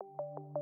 you